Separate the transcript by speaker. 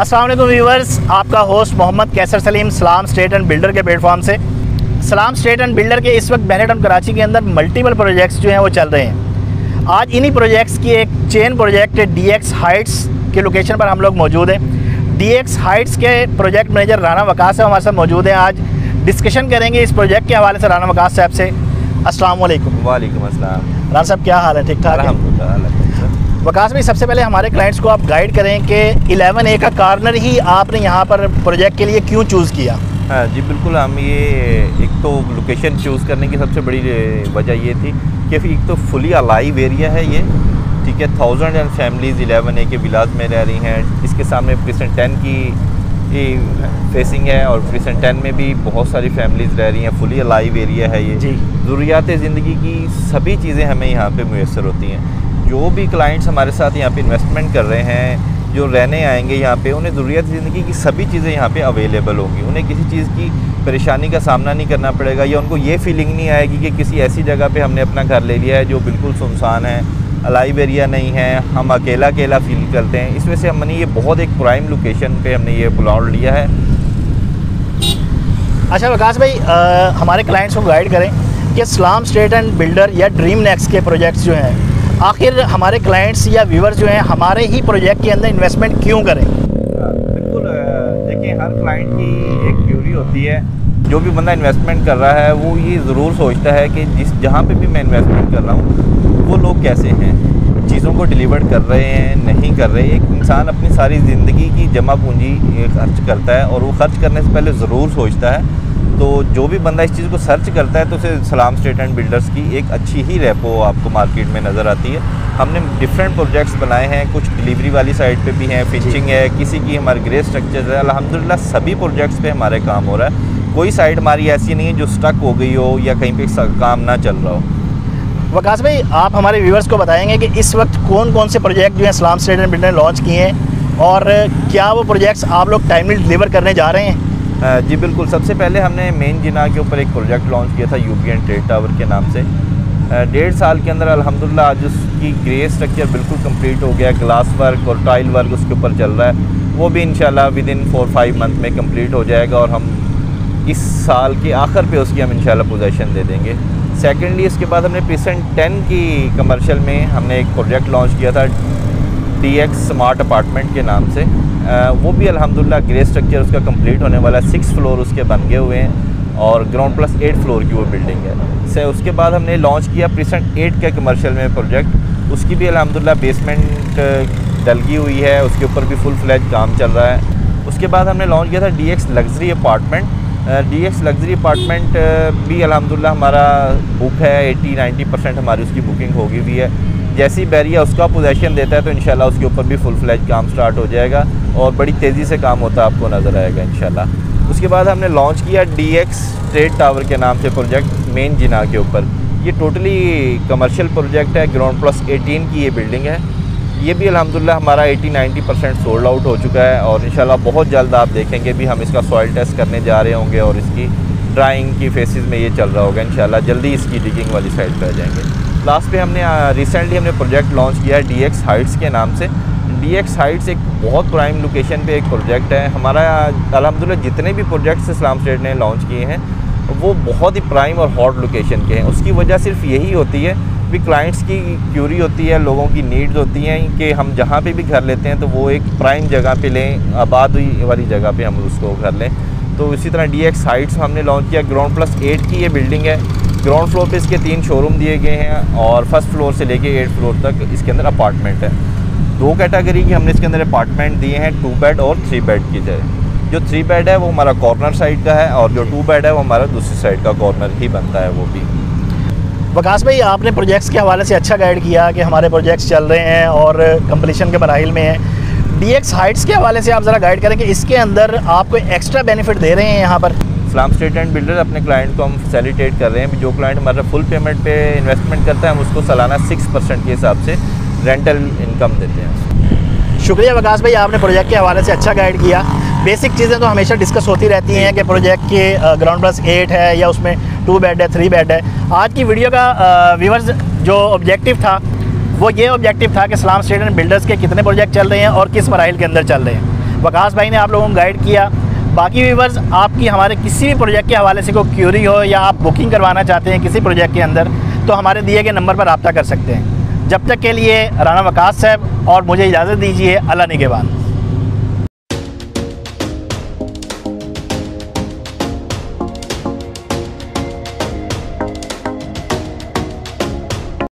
Speaker 1: Aslam viewers आपका host Mohammad Kaiser Salim Salam estate and builder के platform से। सलाम स्टेट एंड बिल्डर के इस वक्त बैनेटन कराची के अंदर मल्टीपल प्रोजेक्ट्स जो हैं वो चल रहे हैं। आज इन्हीं प्रोजेक्ट्स की एक chain project D X heights के लोकेशन पर हम लोग मौजूद हैं। डी एक्स हाइट्स के प्रोजेक्ट मैनेजर राना वकास साहब हमारे साथ मौजूद हैं। आज डिस्कशन करेंगे इस प्रोजेक्ट के हवाले से राना वकास साहब से। असल वालेकुम।
Speaker 2: वालेकुम अस्सलाम।
Speaker 1: राना साहब क्या हाल है? ठीक ठाक है। वकास भाई सबसे पहले हमारे क्लाइंट्स को आप गाइड करें कि 11 ए का कार्नर ही आपने यहाँ पर प्रोजेक्ट के लिए क्यों चूज़ किया?
Speaker 2: हाँ जी बिल्कुल हम ये एक तो लोकेशन चूज़ करने की सबसे बड़ी वजह ये थी कि एक तो फुली अलाइव एरिया है ये ठीक है thousand and families eleven A K villas में रह रही हैं इसके सामने प्रिसन टेन की फेसिंग है और प्रिसन टेन में भी बहुत सारी फैमिलीज़ रह रही हैं फुली अलाइव एरिया है ये।
Speaker 1: जी।
Speaker 2: ज़रूरियात ज़िंदगी की सभी चीज़ें हमें यहाँ पे मैसर होती हैं। जो भी क्लाइंट्स हमारे साथ यहाँ पे इन्वेस्टमेंट कर रहे हैं जो रहने आएँगे यहाँ पे उन्हें ज़रूरत ज़िंदगी की सभी चीज़ें यहाँ पे अवेलेबल होंगी। उन्हें किसी चीज़ की परेशानी का सामना नहीं करना पड़ेगा या उनको ये फीलिंग नहीं आएगी कि किसी ऐसी जगह पे हमने अपना घर ले लिया है जो बिल्कुल सुनसान है अलाइव एरिया नहीं है हम अकेला अकेला फील करते हैं। इस वजह से हमने ये बहुत एक प्राइम लोकेशन पे हमने ये प्लॉट लिया है।
Speaker 1: अच्छा वकास भाई अ, हमारे क्लाइंट्स को गाइड करें कि स्लाम स्टेट एंड बिल्डर या ड्रीम नेक्स के प्रोजेक्ट्स जो हैं आखिर हमारे क्लाइंट्स या व्यूवर्स जो हैं, हमारे ही प्रोजेक्ट के अंदर इन्वेस्टमेंट क्यों करें?
Speaker 2: बिल्कुल देखिए, हर क्लाइंट की एक क्यूरी होती है। जो भी बंदा इन्वेस्टमेंट कर रहा है, वो ये ज़रूर सोचता है कि जिस, जहाँ पे भी मैं इन्वेस्टमेंट कर रहा हूँ, वो लोग कैसे हैं? चीज़ों को डिलीवर कर रहे हैं, नहीं कर रहे? एक इंसान अपनी सारी ज़िंदगी की जमा पूंजी खर्च करता है और वो खर्च करने से पहले ज़रूर सोचता है तो जो भी बंदा इस चीज़ को सर्च करता है तो उसे सलाम स्टेट एंड बिल्डर्स की एक अच्छी ही रेपो आपको मार्केट में नज़र आती है। हमने डिफरेंट प्रोजेक्ट्स बनाए हैं कुछ डिलीवरी वाली साइड पे भी हैं फिचिंग है किसी की हमारे ग्रे स्ट्रक्चर है। अलहमदिल्ला सभी प्रोजेक्ट्स पे हमारे काम हो रहा है। कोई साइड हमारी ऐसी नहीं है जो स्टक हो गई हो या कहीं पे स- काम ना चल रहा हो।
Speaker 1: वकास भाई आप हमारे व्यूवर्स को बताएँगे कि इस वक्त कौन कौन से प्रोजेक्ट जो हैं इस्लाम स्टेट एंड बिल्डर ने लॉन्च किए हैं और क्या वो प्रोजेक्ट्स आप लोग टाइमली डिलीवर करने जा रहे हैं?
Speaker 2: जी बिल्कुल, सबसे पहले हमने मेन जिना के ऊपर एक प्रोजेक्ट लॉन्च किया था यूबीएन ट्रेड टावर के नाम से। डेढ़ साल के अंदर अल्हम्दुलिल्लाह आज उसकी ग्रे स्ट्रक्चर बिल्कुल कंप्लीट हो गया ग्लास वर्क और टाइल वर्क उसके ऊपर चल रहा है। वो भी इंशाल्लाह within four five month में कंप्लीट हो जाएगा और हम इस साल के आखिर पे उसकी हम इंशाल्लाह पोजेशन दे देंगे। सेकेंडली इसके बाद हमने पीसेंट टेन की कमर्शियल में हमने एक प्रोजेक्ट लॉन्च किया था डी एक्स स्मार्ट अपार्टमेंट के नाम से अ, वो भी अल्हम्दुलिल्लाह ग्रे स्ट्रक्चर उसका कंप्लीट होने वाला है। सिक्स फ्लोर उसके बन गए हुए हैं और ग्राउंड प्लस एट फ्लोर की वो बिल्डिंग है। से उसके बाद हमने लॉन्च किया प्रिसेंट एट के कमर्शियल में प्रोजेक्ट उसकी भी अल्हम्दुलिल्लाह बेसमेंट डलगी हुई है। उसके ऊपर भी फुल फ्लैज काम चल रहा है। उसके बाद हमने लॉन्च किया था D X luxury apartment D X luxury apartment भी अल्हम्दुलिल्लाह हमारा बुक है। 80 90 परसेंट हमारी उसकी बुकिंग होगी भी है। जैसी बैरिया उसका पोजेशन देता है तो इंशाल्लाह उसके ऊपर भी फुल फ्लैज काम स्टार्ट हो जाएगा और बड़ी तेज़ी से काम होता आपको नज़र आएगा इंशाल्लाह। उसके बाद हमने लॉन्च किया डी एक्स ट्रेड टावर के नाम से प्रोजेक्ट मेन जिना के ऊपर। ये टोटली कमर्शियल प्रोजेक्ट है ग्राउंड प्लस 18 की ये बिल्डिंग है। ये भी अल्हम्दुलिल्लाह हमारा 80-90 परसेंट सोल्ड आउट हो चुका है और इंशाल्लाह बहुत जल्द आप देखेंगे, भी हम इसका सॉइल टेस्ट करने जा रहे होंगे और इसकी ड्राइंग की फेसिस में ये चल रहा होगा इंशाल्लाह। जल्दी इसकी डिगिंग वाली साइड पर आ जाएँगे। लास्ट पे हमने रिसेंटली हमने प्रोजेक्ट लॉन्च किया है डी एक्स हाइट्स के नाम से। डी एक्स हाइट्स एक बहुत प्राइम लोकेशन पे एक प्रोजेक्ट है। हमारा, अलहमदिल्ला, जितने भी प्रोजेक्ट्स इस्लाम स्टेट ने लॉन्च किए हैं, वो बहुत ही प्राइम और हॉट लोकेशन के हैं। उसकी वजह सिर्फ़ यही होती है, भी क्लाइंट्स की क्यूरी होती है, लोगों की नीड्स होती हैं कि हम जहाँ पे भी घर लेते हैं तो वो एक प्राइम जगह पे लें, आबाद हुई वाली जगह पे हम उसको घर लें। तो इसी तरह डी एक्स हाइट्स हमने लॉन्च किया। ग्राउंड प्लस एट की ये बिल्डिंग है। ग्राउंड फ्लोर पे इसके तीन शोरूम दिए गए हैं और फ़र्स्ट फ्लोर से लेके एट फ्लोर तक इसके अंदर अपार्टमेंट है। दो कैटेगरी की हमने इसके अंदर अपार्टमेंट दिए हैं टू बेड और थ्री बेड की जगह। जो थ्री बेड है, वो हमारा कॉर्नर साइड का है और जो टू बेड है, वो हमारा दूसरी साइड का कॉर्नर ही बनता है वो भी।
Speaker 1: वकास भाई, आपने प्रोजेक्ट्स के हवाले से अच्छा गाइड किया कि हमारे प्रोजेक्ट्स चल रहे हैं और कंप्लीशन के मराहल में हैं। डी एक्स हाइट्स के हवाले से आप ज़रा गाइड करें कि इसके अंदर आप कोई एक्स्ट्रा बेनिफिट दे रहे हैं यहाँ पर?
Speaker 2: इस्लाम स्टेट एंड बिल्डर अपने क्लाइंट को हम फैसिलिटेट कर रहे हैं। जो क्लाइंट हमारा फुल पेमेंट पे इन्वेस्टमेंट करता है, हम उसको सालाना सिक्स परसेंट के हिसाब से रेंटल इनकम देते हैं।
Speaker 1: शुक्रिया वकास भाई, आपने प्रोजेक्ट के हवाले से अच्छा गाइड किया। बेसिक चीज़ें तो हमेशा डिस्कस होती रहती हैं कि प्रोजेक्ट के ग्राउंड प्लस एट है या उसमें टू बेड है थ्री बेड है। आज की वीडियो का व्यूवर्स जो ऑब्जेक्टिव था, वो ये ऑब्जेक्टिव था कि इस्लाम स्टेट एंड बिल्डर्स के कितने प्रोजेक्ट चल रहे हैं और किस मराइल के अंदर चल रहे हैं। वकास भाई ने आप लोगों को गाइड किया बाकी व्यूवर्स आपकी, हमारे किसी भी प्रोजेक्ट के हवाले से कोई क्यूरी हो या आप बुकिंग करवाना चाहते हैं किसी प्रोजेक्ट के अंदर तो हमारे दिए गए नंबर पर रबता कर सकते हैं। जब तक के लिए राना वकास साहब और मुझे इजाज़त दीजिए, अल्लाह निगेबान